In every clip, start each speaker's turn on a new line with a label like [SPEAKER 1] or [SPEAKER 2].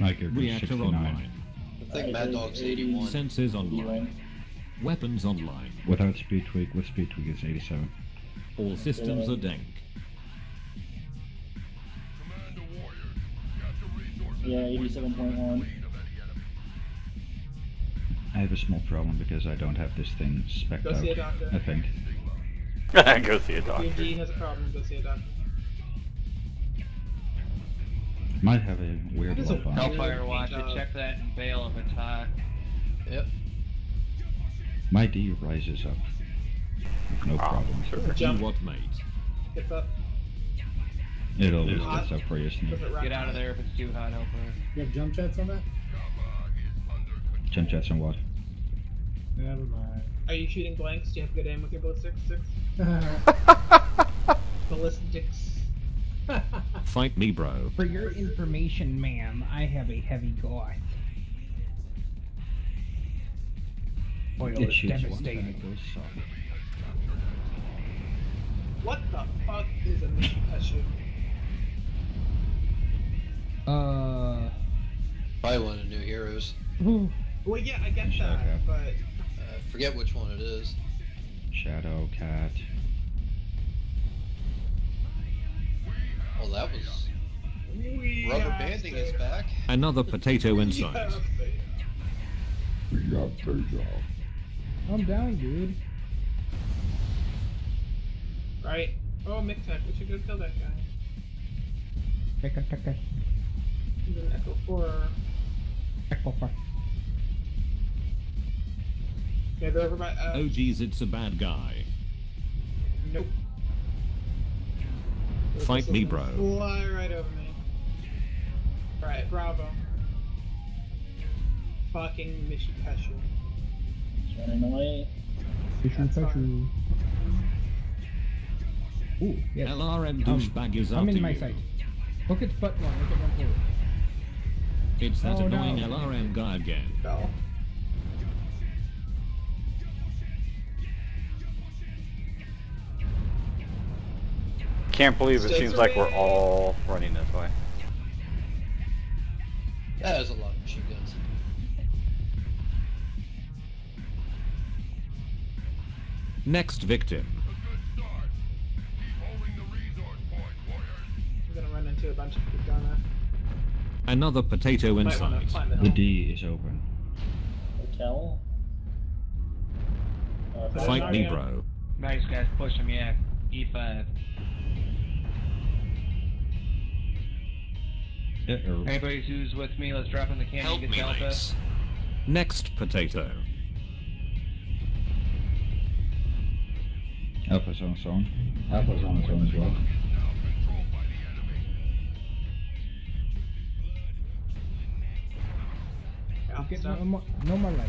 [SPEAKER 1] Like you're
[SPEAKER 2] Reactor
[SPEAKER 1] 69.
[SPEAKER 2] online.
[SPEAKER 3] I think Mad Dog's 81.
[SPEAKER 2] Sensors online. Weapons online.
[SPEAKER 1] Without speed tweak, with speed tweak is 87.
[SPEAKER 2] All systems are dank.
[SPEAKER 4] Yeah, 87.1.
[SPEAKER 1] I have a small problem because I don't have this thing specced
[SPEAKER 5] Go see a
[SPEAKER 1] out.
[SPEAKER 5] doctor.
[SPEAKER 1] I think.
[SPEAKER 6] Go see a doctor.
[SPEAKER 5] D has a problem, go see a doctor.
[SPEAKER 1] Might have a weird
[SPEAKER 5] What is a
[SPEAKER 1] lock
[SPEAKER 7] Hellfire Watch, check that and bail if it's hot.
[SPEAKER 3] Yep.
[SPEAKER 1] My D rises up. with No
[SPEAKER 6] Ah,
[SPEAKER 1] problem.
[SPEAKER 6] sure.
[SPEAKER 2] You
[SPEAKER 5] Jump.
[SPEAKER 2] what, mate?
[SPEAKER 5] Gets up.
[SPEAKER 1] It always gets up for you, sneak.
[SPEAKER 5] Does it rock?
[SPEAKER 7] Get out of there if it's too hot, Hellfire.
[SPEAKER 8] You have jump jets on that?
[SPEAKER 1] Jump jets on what?
[SPEAKER 8] Never mind.
[SPEAKER 5] Are you shooting blanks? Do you have good aim with your ballistics? Six? Ballistics.
[SPEAKER 2] Fight me, bro.
[SPEAKER 9] For your information, ma'am, I have a heavy goth. Oil
[SPEAKER 1] It
[SPEAKER 9] is
[SPEAKER 1] shoots
[SPEAKER 9] devastating.
[SPEAKER 1] back, goes soft.
[SPEAKER 5] What the fuck is a Michikashi?
[SPEAKER 9] Uh.
[SPEAKER 3] Probably one of the new heroes.
[SPEAKER 5] Well, yeah, I get
[SPEAKER 1] Shadow
[SPEAKER 5] that,
[SPEAKER 1] Cat.
[SPEAKER 5] but
[SPEAKER 3] Uh, forget which one it is.
[SPEAKER 1] Shadow cat.
[SPEAKER 3] That was. Rubber banding is back.
[SPEAKER 2] Another potato
[SPEAKER 5] we
[SPEAKER 2] inside.
[SPEAKER 5] have to-
[SPEAKER 9] I'm down, dude.
[SPEAKER 5] Right. Oh, Mictech, we should go kill that guy.
[SPEAKER 9] Take a take a
[SPEAKER 5] He's an Echo 4.
[SPEAKER 9] echo for.
[SPEAKER 5] Yeah, they're over by. Uh,
[SPEAKER 2] Oh geez, it's a bad guy.
[SPEAKER 5] Nope.
[SPEAKER 2] Fight me, bro.
[SPEAKER 5] Fly right over me. Right, bravo. Fucking Mishikashu.
[SPEAKER 4] Running away.
[SPEAKER 9] Fishu
[SPEAKER 5] That's
[SPEAKER 9] Ooh, yes.
[SPEAKER 2] LRM
[SPEAKER 9] Um,
[SPEAKER 2] douchebag is
[SPEAKER 9] I'm in my
[SPEAKER 2] you.
[SPEAKER 9] sight. Look at butt one. Look at one forward.
[SPEAKER 2] It's that
[SPEAKER 9] Oh,
[SPEAKER 2] annoying
[SPEAKER 9] no.
[SPEAKER 2] LRM guy again.
[SPEAKER 5] Fell.
[SPEAKER 6] Can't believe it seems like we're all running this way.
[SPEAKER 3] That is a lot of machine guns.
[SPEAKER 2] Next victim. Another potato inside.
[SPEAKER 5] The
[SPEAKER 1] D is open.
[SPEAKER 4] Hotel? Uh,
[SPEAKER 5] Fight
[SPEAKER 2] me, bro.
[SPEAKER 7] Nice guys, push him, yeah. E5.
[SPEAKER 1] Uh -oh.
[SPEAKER 7] Anybody who's with me, let's drop in the can. Help and get me, Delta. Mates.
[SPEAKER 2] Next potato.
[SPEAKER 1] Alpha's on its own. Alpha's on its own as well.
[SPEAKER 5] I'll
[SPEAKER 9] get no more, no.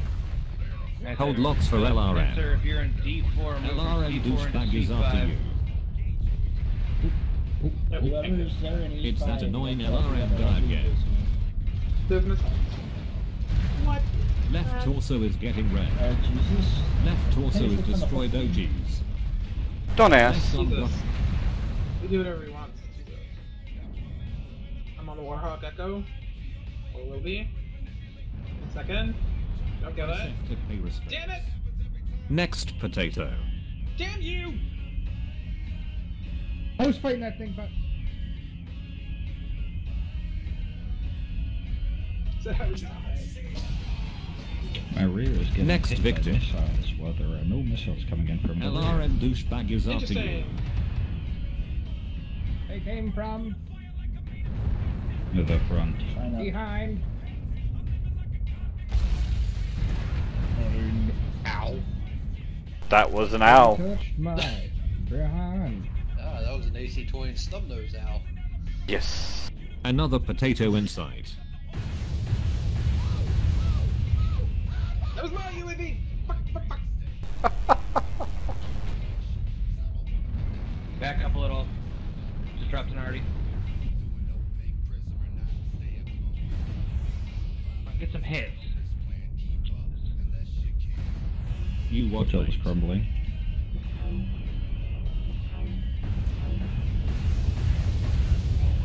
[SPEAKER 2] Hold locks for LRM. LRM douchebag is after you.
[SPEAKER 5] Yep,
[SPEAKER 4] Whoever's there
[SPEAKER 2] It's that annoying LRM
[SPEAKER 4] what
[SPEAKER 2] guy again.
[SPEAKER 5] What?
[SPEAKER 2] Left torso is getting red.
[SPEAKER 4] Uh,
[SPEAKER 2] Left torso is
[SPEAKER 4] it's on the
[SPEAKER 2] destroyed OGs.
[SPEAKER 6] Don't ask.
[SPEAKER 2] Left on
[SPEAKER 5] Jesus.
[SPEAKER 2] block-
[SPEAKER 5] We do whatever we want. I'm on the Warhawk Echo. Or will be. One second. Don't get it.
[SPEAKER 2] to pay respect.
[SPEAKER 5] Damn it!
[SPEAKER 2] Next potato.
[SPEAKER 5] Damn you!
[SPEAKER 9] I was fighting that thing, but
[SPEAKER 1] My rear is getting
[SPEAKER 2] Next
[SPEAKER 1] hit
[SPEAKER 2] victim.
[SPEAKER 1] by missiles while there are no missiles coming in from the rear.
[SPEAKER 2] LRM douchebag is after you.
[SPEAKER 9] They came from
[SPEAKER 1] To the front.
[SPEAKER 4] China.
[SPEAKER 9] behind.
[SPEAKER 6] That was an owl.
[SPEAKER 9] Touched my behind.
[SPEAKER 3] Ah, that was an AC-20 snub nose owl.
[SPEAKER 6] Yes.
[SPEAKER 2] Another potato in You what,
[SPEAKER 1] Hotel is crumbling.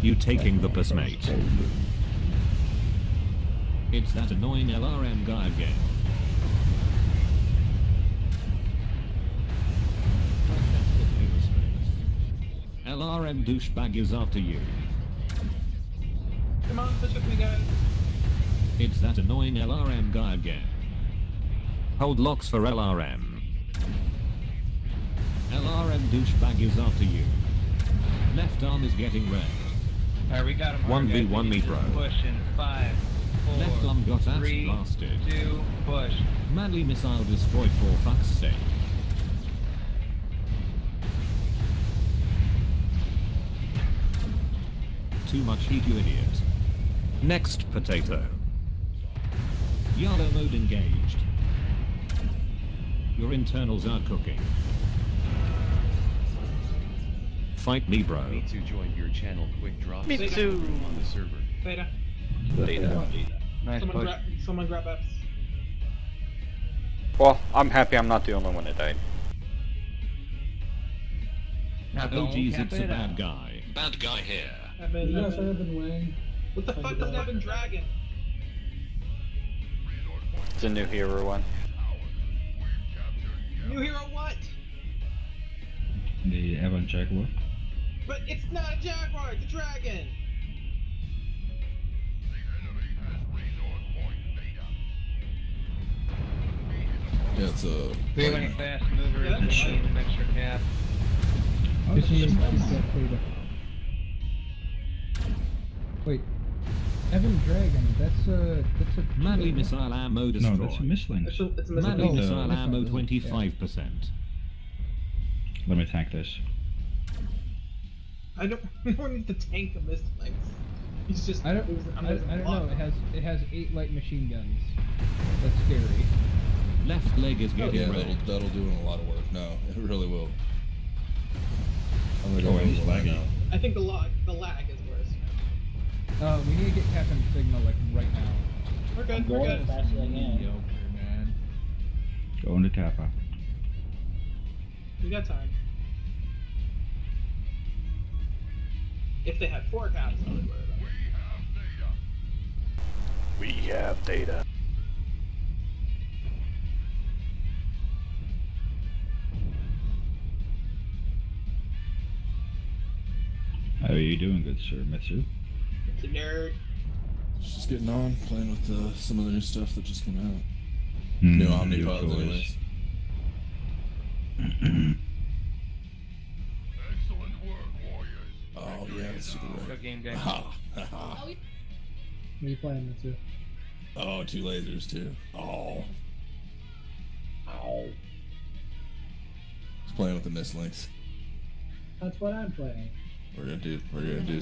[SPEAKER 2] You taking the piss, mate. It's that annoying LRM guy again. LRM douchebag is after you.
[SPEAKER 5] Come on, push with me, guys.
[SPEAKER 2] It's that annoying LRM guy again. Hold locks for LRM. LRM douchebag is after you. Left arm is getting red.
[SPEAKER 7] Alright, we got him.
[SPEAKER 2] 1v1 me, bro.
[SPEAKER 7] Push in five, four,
[SPEAKER 2] Left arm got ass
[SPEAKER 7] three,
[SPEAKER 2] blasted.
[SPEAKER 7] two, push.
[SPEAKER 2] Manly missile destroyed for fuck's sake. Too much heat, you idiot. Next potato. Yardo mode engaged. Your internals are cooking. Fight me, bro.
[SPEAKER 10] Me too joined your channel quick drop.
[SPEAKER 6] Me
[SPEAKER 5] Say
[SPEAKER 6] too.
[SPEAKER 10] On the server.
[SPEAKER 5] Theta.
[SPEAKER 6] Data.
[SPEAKER 7] Nice
[SPEAKER 5] Someone
[SPEAKER 7] push.
[SPEAKER 5] grab, someone grab Fs.
[SPEAKER 6] Well, I'm happy I'm not the only one that died.
[SPEAKER 7] Now don't
[SPEAKER 2] OG's
[SPEAKER 7] cap
[SPEAKER 2] it's a bad guy. Bad guy here.
[SPEAKER 5] Evan,
[SPEAKER 8] Yes,
[SPEAKER 5] Evan.
[SPEAKER 8] Evan Wang.
[SPEAKER 5] What the fuck is Evan Dragon?
[SPEAKER 6] It's a new hero one.
[SPEAKER 5] New hero what?
[SPEAKER 1] The Ebon Jaguar.
[SPEAKER 5] But it's not a Jaguar, it's a dragon!
[SPEAKER 11] Yeah, it's a.
[SPEAKER 7] Do we have any fast movers
[SPEAKER 5] Yeah,
[SPEAKER 7] that
[SPEAKER 5] that's
[SPEAKER 7] need an extra cap?
[SPEAKER 9] This is that. Wait. Evan Dragon, that's a that's a
[SPEAKER 2] Manly missile ammo
[SPEAKER 1] No,
[SPEAKER 2] destroyed.
[SPEAKER 1] that's a misling.
[SPEAKER 5] It's a, it's a missile.
[SPEAKER 2] Manly
[SPEAKER 1] Oh,
[SPEAKER 2] missile
[SPEAKER 1] uh,
[SPEAKER 2] ammo 25%.
[SPEAKER 1] Let me tank this.
[SPEAKER 5] I don't, I don't need to tank a missile. Like, he's just.
[SPEAKER 9] I don't
[SPEAKER 5] losing- I'm
[SPEAKER 9] I, I don't know, it has it has eight light machine guns. That's scary.
[SPEAKER 2] Left leg is getting
[SPEAKER 11] Yeah,
[SPEAKER 2] red.
[SPEAKER 11] that'll, that'll do a lot of work. No, it really will. I'm gonna go
[SPEAKER 1] Oh,
[SPEAKER 11] with the lag now.
[SPEAKER 5] I think the lag, the lag is worse.
[SPEAKER 9] Uh, we need to get Captain Signal like right now.
[SPEAKER 5] We're
[SPEAKER 4] I'm
[SPEAKER 5] good, we're
[SPEAKER 4] going as
[SPEAKER 5] good.
[SPEAKER 4] fast as I can.
[SPEAKER 8] man.
[SPEAKER 1] Going to Kappa.
[SPEAKER 5] We got time. If they had four caps, I would worry about it.
[SPEAKER 6] We have data.
[SPEAKER 1] How are you doing, good sir, Mitsu?
[SPEAKER 5] It's a nerd.
[SPEAKER 11] Just getting on, playing with uh, some of the new stuff that just came out.
[SPEAKER 1] Hmm,
[SPEAKER 11] new
[SPEAKER 1] new
[SPEAKER 11] Omnipods,
[SPEAKER 1] toys.
[SPEAKER 11] anyways. Oh yeah, let's do the
[SPEAKER 7] Good game, guys.
[SPEAKER 11] Ha, ha, ha.
[SPEAKER 8] Are you playing with too?
[SPEAKER 11] Oh, two lasers too. Oh. Ow. Just playing with the mislinks.
[SPEAKER 8] That's what I'm playing.
[SPEAKER 11] We're gonna do. We're gonna do